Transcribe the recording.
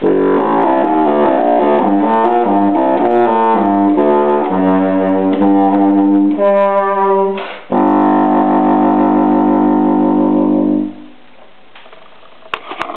for